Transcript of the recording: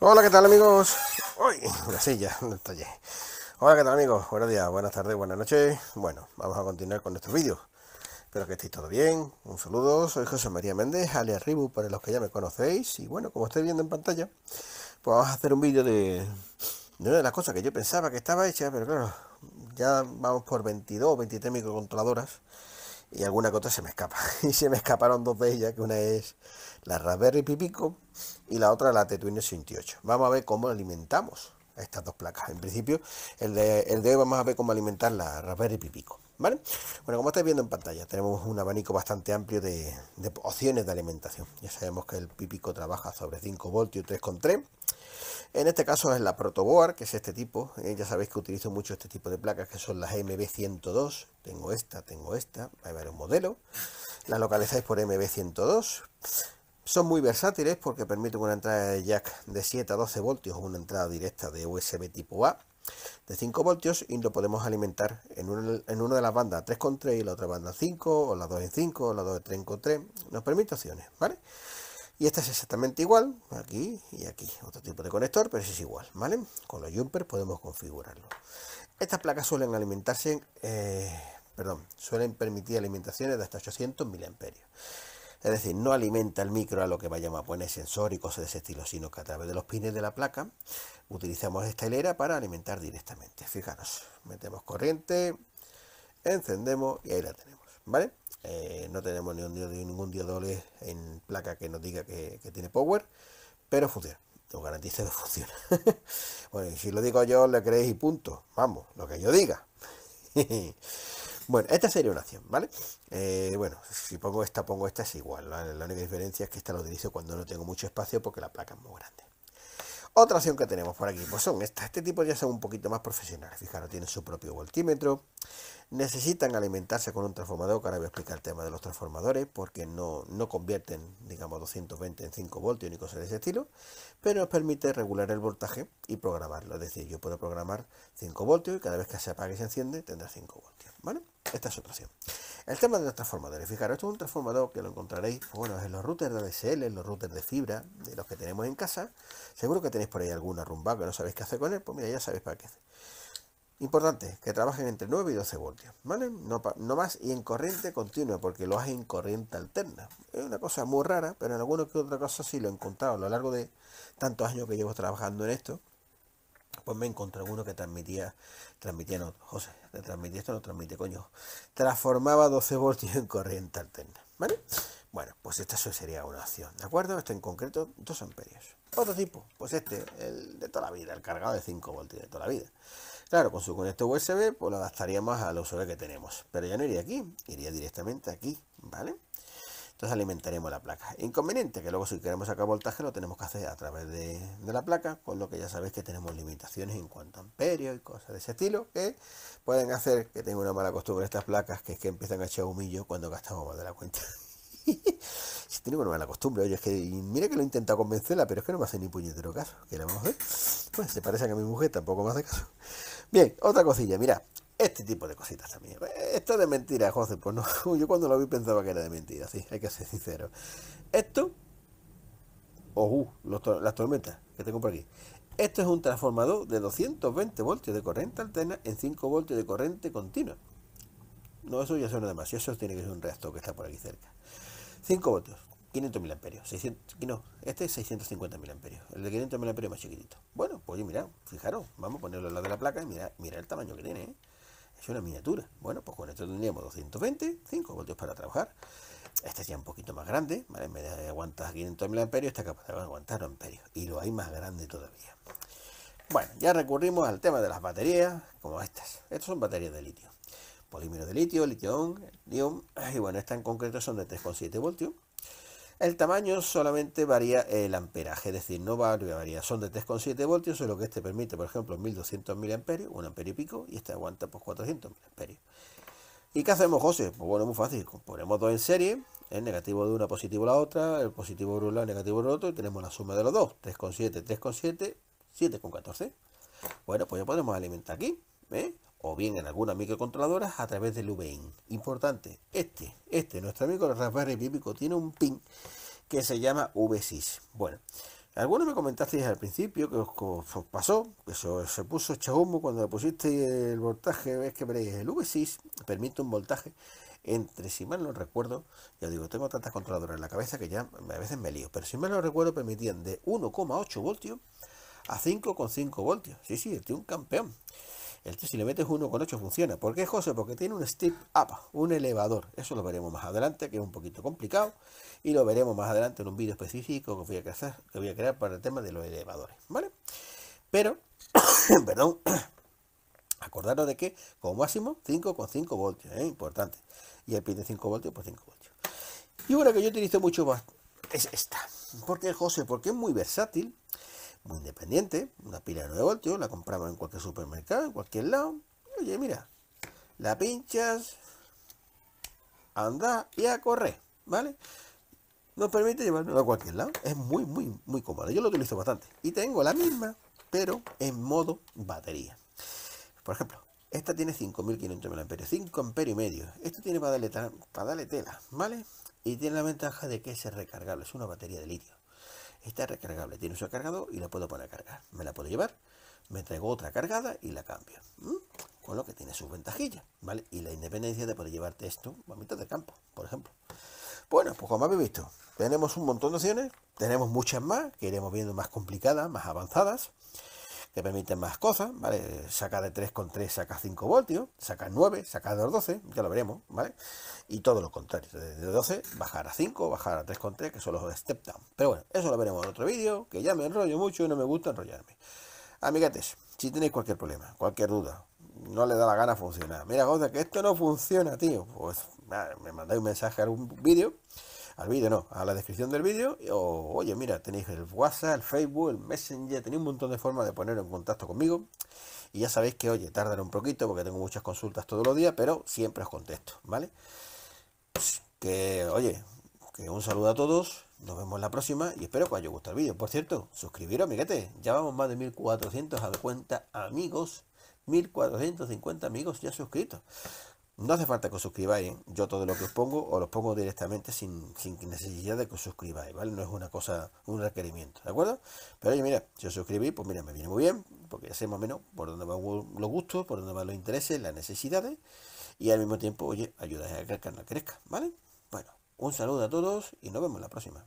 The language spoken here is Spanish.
Hola, ¿qué tal amigos? Uy, una silla, un detalle. Hola, ¿qué tal amigos? Buenos días, buenas tardes, buenas noches. Bueno, vamos a continuar con nuestro vídeo. Espero que estéis todo bien. Un saludo, soy José María Méndez, alias Ribu, para los que ya me conocéis. Y bueno, como estáis viendo en pantalla, pues vamos a hacer un vídeo de, de una de las cosas que yo pensaba que estaba hecha, pero claro, ya vamos por 22 o 23 microcontroladoras y alguna cosa se me escapa. Y se me escaparon dos de ellas, que una es la Raspberry Pipico y la otra la Tetwin 68. Vamos a ver cómo alimentamos a estas dos placas. En principio, el de, el de hoy vamos a ver cómo alimentar la Raspberry Pipico. ¿Vale? Bueno, como estáis viendo en pantalla, tenemos un abanico bastante amplio de, de opciones de alimentación. Ya sabemos que el Pipico trabaja sobre 5 voltios 3,3 en este caso es la Protoboard, que es este tipo. Eh, ya sabéis que utilizo mucho este tipo de placas, que son las MB102. Tengo esta, tengo esta, hay varios modelos. Las localizáis por MB102. Son muy versátiles porque permiten una entrada de jack de 7 a 12 voltios o una entrada directa de USB tipo A de 5 voltios y lo podemos alimentar en una, en una de las bandas 3,3 y la otra banda 5 o la 2 en 5 o la 2 en 3,3. Nos permite opciones, ¿vale? Y esta es exactamente igual, aquí y aquí. Otro tipo de conector, pero es igual, ¿vale? Con los jumpers podemos configurarlo. Estas placas suelen alimentarse, eh, perdón, suelen permitir alimentaciones de hasta 800 mA. Es decir, no alimenta el micro a lo que vayamos a poner sensor y cosas de ese estilo, sino que a través de los pines de la placa utilizamos esta hilera para alimentar directamente. Fijaros, metemos corriente, encendemos y ahí la tenemos, ¿vale? Eh, no tenemos ni un diodo, ningún diodo en placa que nos diga que, tiene power, pero funciona. Os garantizo que funciona. bueno, y si lo digo yo, le creéis y punto. Vamos, lo que yo diga. bueno, esta sería una opción, ¿vale? Eh, bueno, si pongo esta, pongo esta, es igual. La única diferencia es que esta lo utilizo cuando no tengo mucho espacio porque la placa es muy grande. Otra opción que tenemos por aquí, pues son estas. Este tipo ya son un poquito más profesionales. Fijaros, tienen su propio voltímetro. Necesitan alimentarse con un transformador, que ahora voy a explicar el tema de los transformadores, porque no, no convierten, digamos, 220 en 5 voltios ni cosas de ese estilo, pero nos permite regular el voltaje y programarlo. Es decir, yo puedo programar 5 voltios y cada vez que se apague y se enciende tendrá 5 voltios. ¿Vale? Esta es otra opción. El tema de los transformadores. Fijaros, esto es un transformador que lo encontraréis bueno, en los routers de ADSL, en los routers de fibra, de los que tenemos en casa. Seguro que tenéis por ahí alguna rumba que no sabéis qué hacer con él. Pues mira, ya sabéis para qué hacer. Importante, que trabajen entre 9 y 12 voltios, ¿vale? No, no, más y en corriente continua, porque lo hacen en corriente alterna. Es una cosa muy rara, pero en alguna que otra cosa sí lo he encontrado a lo largo de tantos años que llevo trabajando en esto. Pues me encontré uno que transmitía, transmitía no, José, transmitía esto no transmite, coño. Transformaba 12 voltios en corriente alterna, ¿vale? Bueno, pues esta sería una opción, ¿de acuerdo? Esto en concreto, 2 amperios. Otro tipo, pues este, el de toda la vida, el cargado de 5 voltios de toda la vida. Claro, con su conector USB, pues lo adaptaríamos a los USB que tenemos. Pero ya no iría aquí, iría directamente aquí, ¿vale? Entonces alimentaremos la placa. Inconveniente que luego si queremos sacar voltaje lo tenemos que hacer a través de, la placa, con lo que ya sabéis que tenemos limitaciones en cuanto a amperios y cosas de ese estilo, que pueden hacer que tenga una mala costumbre estas placas, que es que empiezan a echar humillo cuando gastamos más de la cuenta. si tengo una mala costumbre, oye, es que mira que lo he intentado convencerla, pero es que no me hace ni puñetero caso. Que vamos a ver. Pues se parece a mi mujer tampoco me hace caso. Bien, otra cosilla, mira, este tipo de cositas también. Esto de mentira, José, pues no. Yo cuando lo vi pensaba que era de mentira, sí, hay que ser sincero. Esto, oh, las tormentas que tengo por aquí. Esto es un transformador de 220 voltios de corriente alterna en 5 voltios de corriente continua. No, eso ya suena demasiado. Eso tiene que ser un reactor que está por aquí cerca. 5 voltios, 500 mil amperios. 600, no, este es 650 mil amperios. El de 500 mil amperios es más chiquitito. Bueno, pues mira, fijaros, vamos a ponerlo al lado de la placa y mira, mira el tamaño que tiene. ¿eh? Es una miniatura. Bueno, pues con esto tendríamos 220, 5 voltios para trabajar. Este es ya un poquito más grande, ¿vale? En vez de aguantar 500 mil amperios, está capaz de aguantar amperios. Y lo hay más grande todavía. Bueno, ya recurrimos al tema de las baterías, como estas. Estas son baterías de litio. Polímero de litio, litio-ion, y bueno, estas en concreto son de 3,7 voltios. El tamaño solamente varía el amperaje, es decir, no varía, son de 3,7 voltios, solo que este permite, por ejemplo, 1200 mAh, un amperio y pico, y este aguanta pues 400 mAh. ¿Y qué hacemos, José? Pues bueno, muy fácil, ponemos dos en serie, el negativo de una, positivo la otra, el positivo de un lado, el negativo del otro, y tenemos la suma de los dos, 3,7, 3,7, 7,14. Bueno, pues ya podemos alimentar aquí, ¿eh? O bien en algunas microcontroladoras a través del VIN. Importante, este, este, nuestro amigo Raspberry Pipico tiene un pin que se llama VSIS. Bueno, Algunos me comentasteis al principio que os, pasó, que se, puso hecha humo cuando le pusiste el voltaje, ves que veréis, el V6 permite un voltaje entre, si mal no recuerdo, ya digo, tengo tantas controladoras en la cabeza que ya a veces me lío, pero si mal no recuerdo permitían de 1,8 voltios a 5,5 voltios. Sí, sí, este es un campeón. El si le metes 1,8 funciona. ¿Por qué, José? Porque tiene un step up, un elevador. Eso lo veremos más adelante, que es un poquito complicado. Y lo veremos más adelante en un vídeo específico que voy a crear, para el tema de los elevadores. ¿Vale? Pero, perdón, acordaros de que como máximo 5,5 voltios. ¿eh? Importante. Y el pin de 5 voltios, pues 5 voltios. Y una que yo utilizo mucho más es esta. ¿Por qué, José? Porque es muy versátil muy independiente, una pila de 9 voltios, la compramos en cualquier supermercado, en cualquier lado. Oye, mira, la pinchas, anda y a correr, ¿vale? Nos permite llevarlo a cualquier lado. Es muy, muy, muy cómodo. Yo lo utilizo bastante. Y tengo la misma, pero en modo batería. Por ejemplo, esta tiene 5500 mAh, 5 amperios y medio. Esto tiene para darle, para darle tela, ¿vale? Y tiene la ventaja de que es recargable, es una batería de litio. Está recargable, tiene su cargador y la puedo poner a cargar. Me la puedo llevar, me traigo otra cargada y la cambio. Con lo que tiene sus ventajillas, ¿vale? Y la independencia de poder llevarte esto a mitad de campo, por ejemplo. Bueno, pues como habéis visto, tenemos un montón de opciones, tenemos muchas más, que iremos viendo más complicadas, más avanzadas te permiten más cosas, ¿vale? Saca de 3,3, saca 5 voltios, saca 9, saca de 12, ya lo veremos, ¿vale? Y todo lo contrario, de 12 bajar a 5, bajar a 3,3, que son los step down. Pero bueno, eso lo veremos en otro vídeo, que ya me enrollo mucho y no me gusta enrollarme. Amigates, si tenéis cualquier problema, cualquier duda, no le da la gana funcionar. Mira, cosa que esto no funciona, tío. Pues me mandáis un mensaje a un vídeo al vídeo no, a la descripción del vídeo, o oye, mira, tenéis el WhatsApp, el Facebook, el Messenger, tenéis un montón de formas de poner en contacto conmigo. Y ya sabéis que, oye, tardará un poquito porque tengo muchas consultas todos los días, pero siempre os contesto, ¿vale? Pues que, oye, que un saludo a todos, nos vemos la próxima y espero que os haya gustado el vídeo. Por cierto, suscribiros, amiguete, ya vamos más de 1400 a cuenta amigos, 1450 amigos ya suscritos. No hace falta que os suscribáis, ¿eh? yo todo lo que os pongo os lo pongo directamente sin, sin, necesidad de que os suscribáis, ¿vale? No es una cosa, un requerimiento, ¿de acuerdo? Pero oye, mira, si os suscribís, pues mira, me viene muy bien, porque ya sé más o menos por dónde van los gustos, por dónde van los intereses, las necesidades, y al mismo tiempo, oye, ayudáis a que el canal crezca, ¿vale? Bueno, un saludo a todos y nos vemos la próxima.